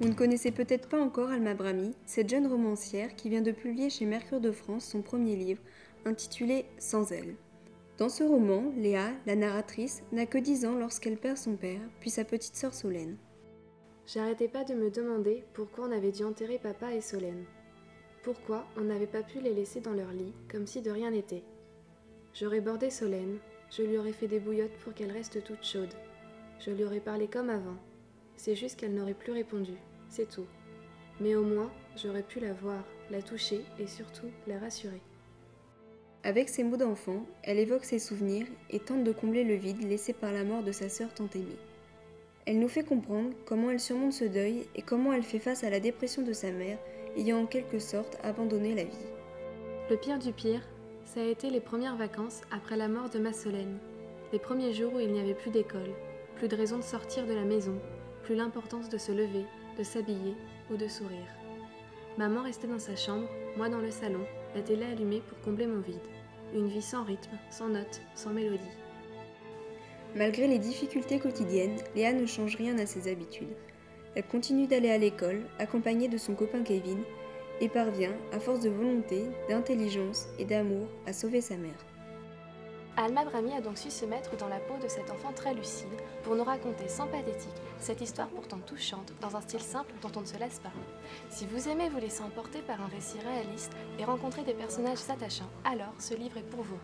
Vous ne connaissez peut-être pas encore Alma Brami, cette jeune romancière qui vient de publier chez Mercure de France son premier livre, intitulé Sans elle. Dans ce roman, Léa, la narratrice, n'a que 10 ans lorsqu'elle perd son père, puis sa petite sœur Solène. J'arrêtais pas de me demander pourquoi on avait dû enterrer papa et Solène. Pourquoi on n'avait pas pu les laisser dans leur lit, comme si de rien n'était. J'aurais bordé Solène, je lui aurais fait des bouillottes pour qu'elle reste toute chaude. Je lui aurais parlé comme avant. C'est juste qu'elle n'aurait plus répondu, c'est tout. Mais au moins, j'aurais pu la voir, la toucher et surtout la rassurer. Avec ces mots d'enfant, elle évoque ses souvenirs et tente de combler le vide laissé par la mort de sa sœur tant aimée. Elle nous fait comprendre comment elle surmonte ce deuil et comment elle fait face à la dépression de sa mère, ayant en quelque sorte abandonné la vie. Le pire du pire, ça a été les premières vacances après la mort de ma Solène. Les premiers jours où il n'y avait plus d'école, plus de raison de sortir de la maison, plus l'importance de se lever, de s'habiller ou de sourire. Maman restait dans sa chambre, moi dans le salon, la télé allumée pour combler mon vide. Une vie sans rythme, sans notes, sans mélodie. Malgré les difficultés quotidiennes, Léa ne change rien à ses habitudes. Elle continue d'aller à l'école, accompagnée de son copain Kevin, et parvient, à force de volonté, d'intelligence et d'amour, à sauver sa mère. Alma Brami a donc su se mettre dans la peau de cet enfant très lucide pour nous raconter sans pathétique cette histoire pourtant touchante dans un style simple dont on ne se lasse pas. Si vous aimez vous laisser emporter par un récit réaliste et rencontrer des personnages attachants, alors ce livre est pour vous.